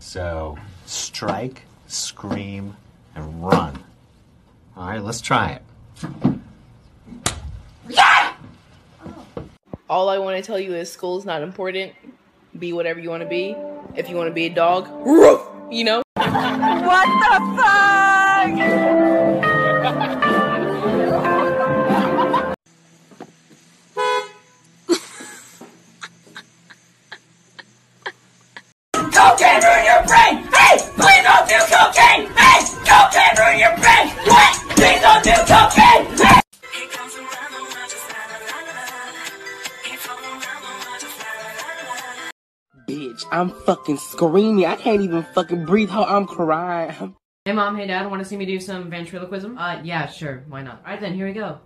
So strike, scream, and run. All right, let's try it. All I want to tell you is school's not important. Be whatever you want to be. If you want to be a dog, roof, you know? What the fuck? Cocaine ruin Bitch, I'm fucking screaming. I can't even fucking breathe how I'm crying. Hey mom, hey dad, want to see me do some ventriloquism? Uh, yeah, sure, why not? Alright then, here we go.